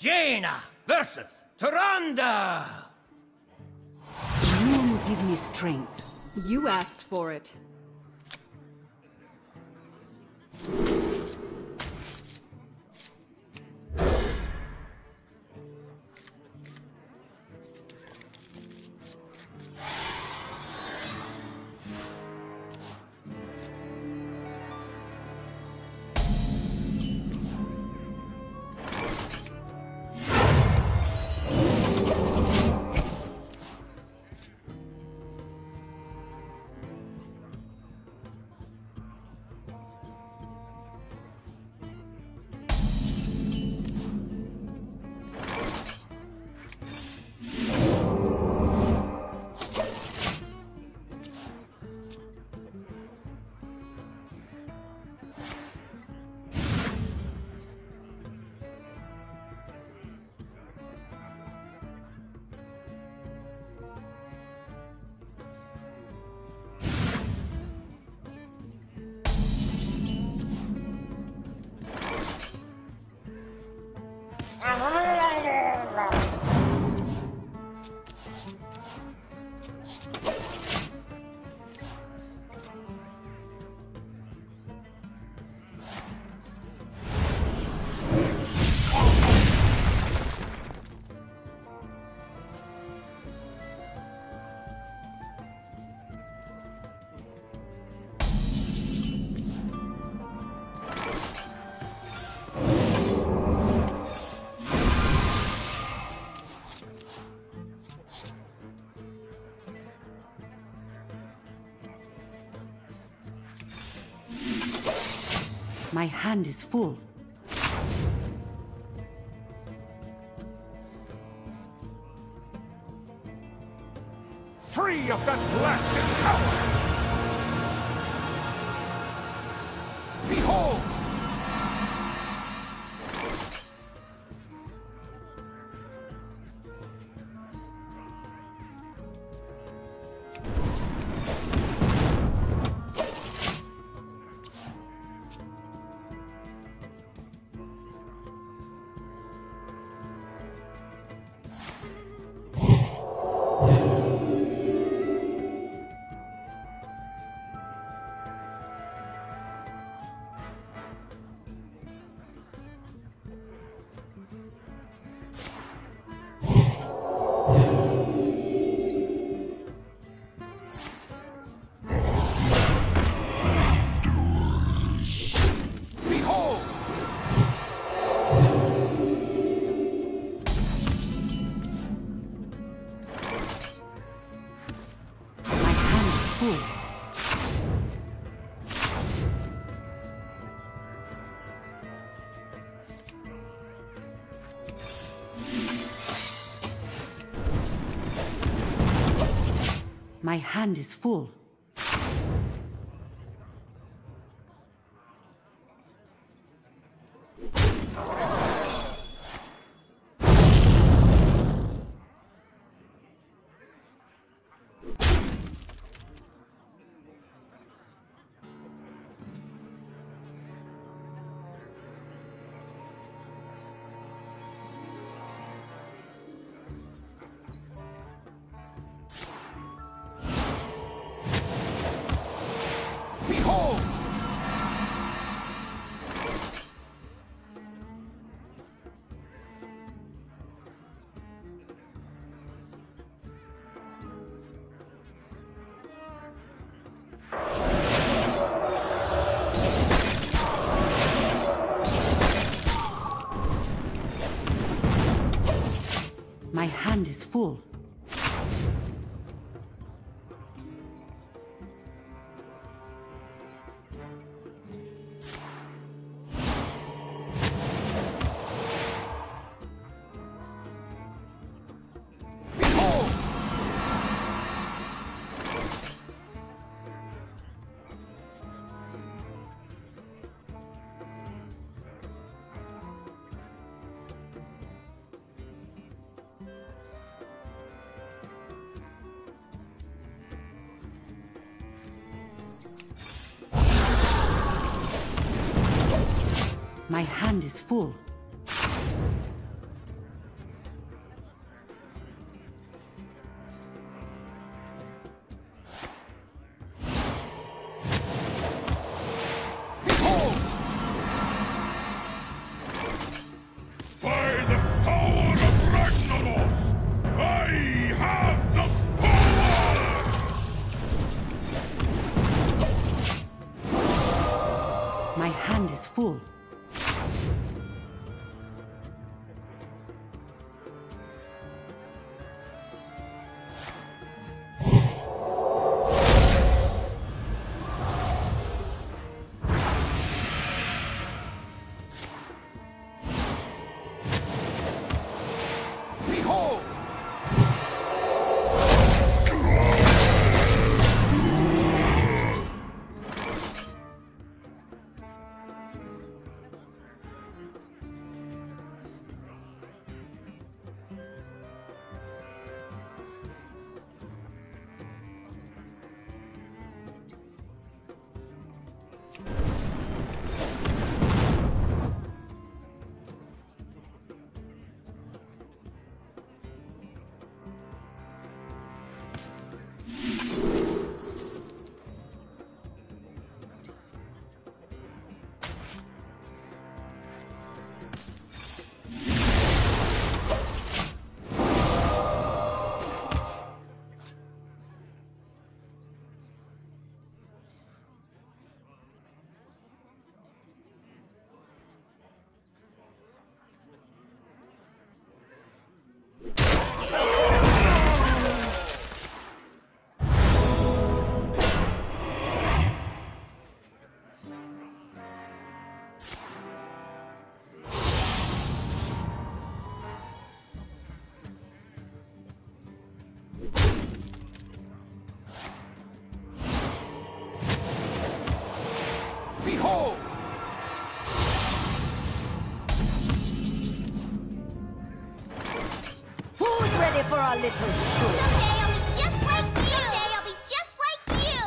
Jaina versus Tyrande! Moon will give me strength. You asked for it. My hand is full. Free of that blasted tower! My hand is full. Behold! My hand is full. Behold! A little show. Someday I'll be just like you. Someday I'll be just like you.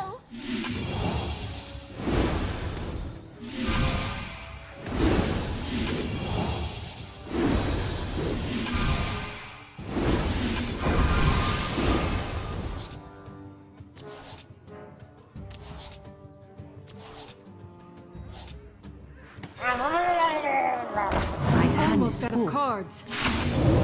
My hand Almost is out of cards.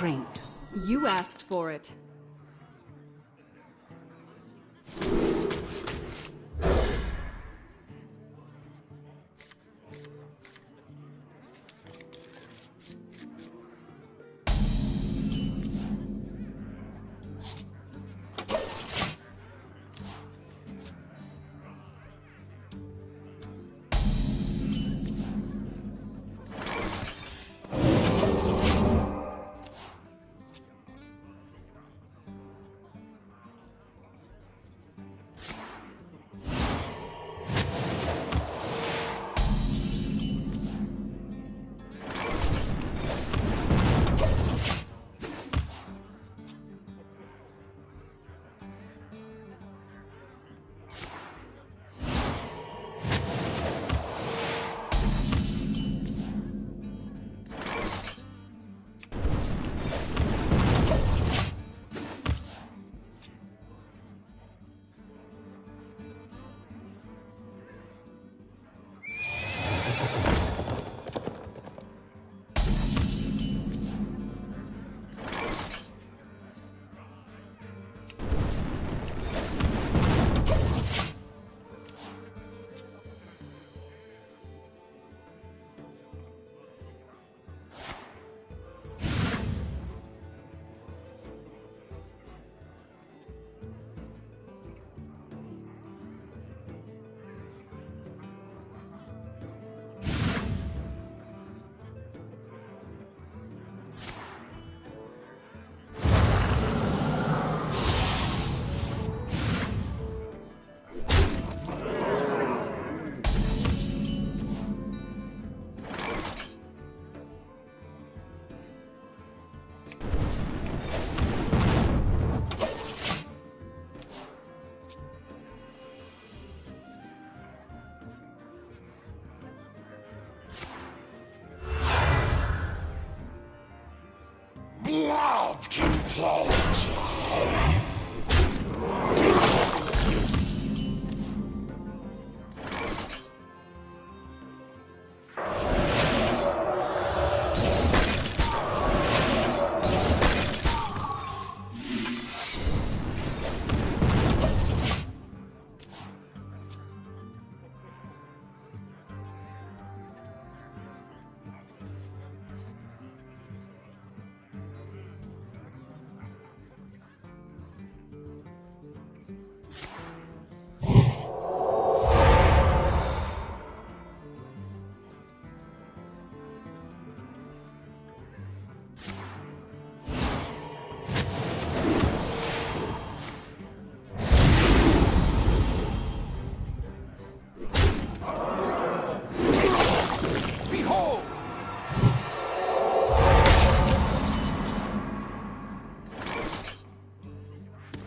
Strength. You asked for it. Contagion.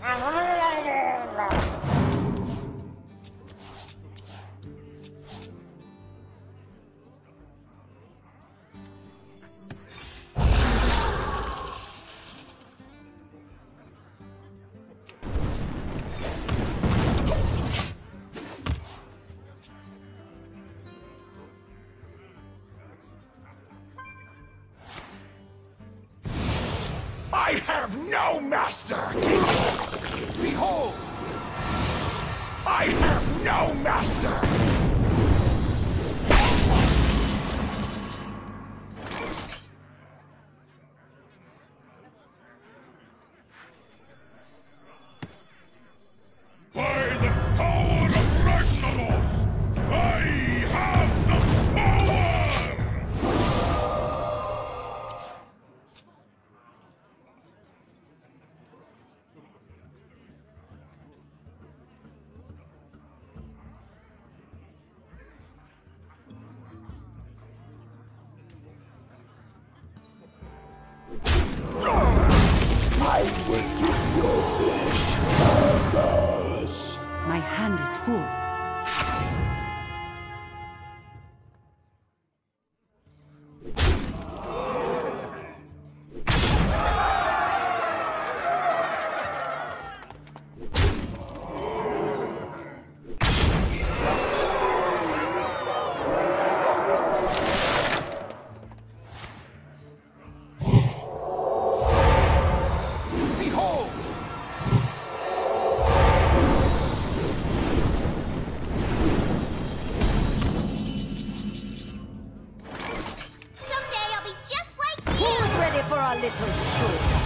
Ah, have no master! Behold! I have no master! a little short.